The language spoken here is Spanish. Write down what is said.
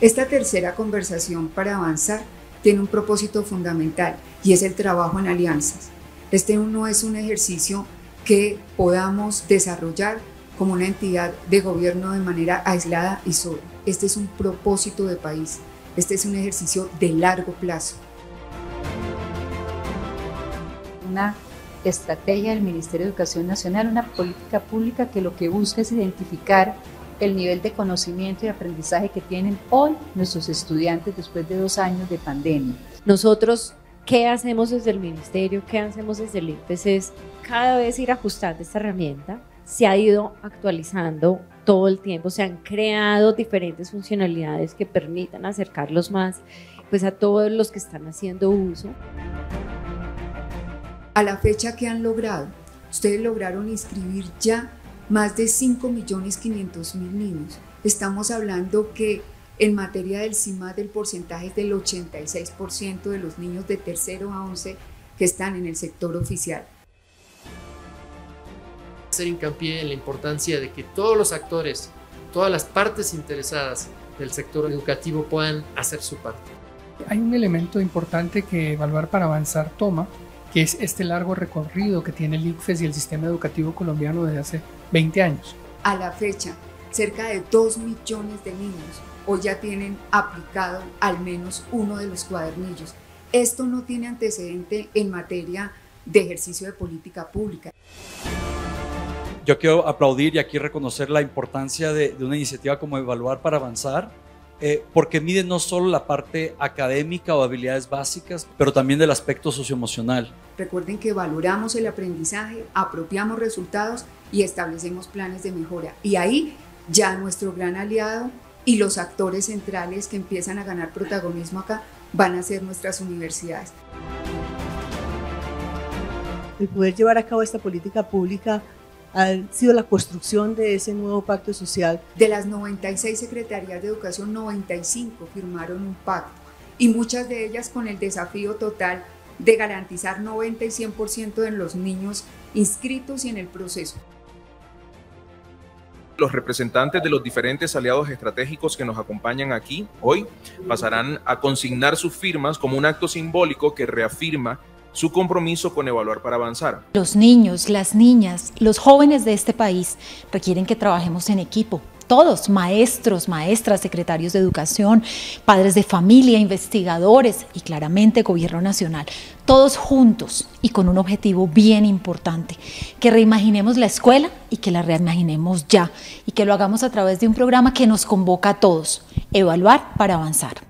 Esta tercera conversación para avanzar tiene un propósito fundamental y es el trabajo en alianzas. Este no es un ejercicio que podamos desarrollar como una entidad de gobierno de manera aislada y sola. Este es un propósito de país. Este es un ejercicio de largo plazo. Una estrategia del Ministerio de Educación Nacional, una política pública que lo que busca es identificar el nivel de conocimiento y aprendizaje que tienen hoy nuestros estudiantes después de dos años de pandemia. Nosotros, ¿qué hacemos desde el Ministerio? ¿Qué hacemos desde el IPES? Es cada vez ir ajustando esta herramienta. Se ha ido actualizando todo el tiempo, se han creado diferentes funcionalidades que permitan acercarlos más pues, a todos los que están haciendo uso. A la fecha que han logrado, ustedes lograron inscribir ya más de 5.500.000 niños. Estamos hablando que en materia del CIMAD el porcentaje es del 86% de los niños de tercero a 11 que están en el sector oficial. Hacer hincapié en la importancia de que todos los actores, todas las partes interesadas del sector educativo puedan hacer su parte. Hay un elemento importante que Evaluar para Avanzar toma, que es este largo recorrido que tiene el ICFES y el sistema educativo colombiano desde hace 20 años. A la fecha, cerca de 2 millones de niños hoy ya tienen aplicado al menos uno de los cuadernillos. Esto no tiene antecedente en materia de ejercicio de política pública. Yo quiero aplaudir y aquí reconocer la importancia de, de una iniciativa como Evaluar para Avanzar, eh, porque mide no solo la parte académica o habilidades básicas, pero también del aspecto socioemocional. Recuerden que valoramos el aprendizaje, apropiamos resultados y establecemos planes de mejora. Y ahí ya nuestro gran aliado y los actores centrales que empiezan a ganar protagonismo acá van a ser nuestras universidades. El poder llevar a cabo esta política pública ha sido la construcción de ese nuevo pacto social. De las 96 secretarías de educación, 95 firmaron un pacto y muchas de ellas con el desafío total de garantizar 90 y 100% de los niños inscritos y en el proceso. Los representantes de los diferentes aliados estratégicos que nos acompañan aquí hoy pasarán a consignar sus firmas como un acto simbólico que reafirma su compromiso con evaluar para avanzar. Los niños, las niñas, los jóvenes de este país requieren que trabajemos en equipo. Todos, maestros, maestras, secretarios de educación, padres de familia, investigadores y claramente gobierno nacional, todos juntos y con un objetivo bien importante, que reimaginemos la escuela y que la reimaginemos ya y que lo hagamos a través de un programa que nos convoca a todos, evaluar para avanzar.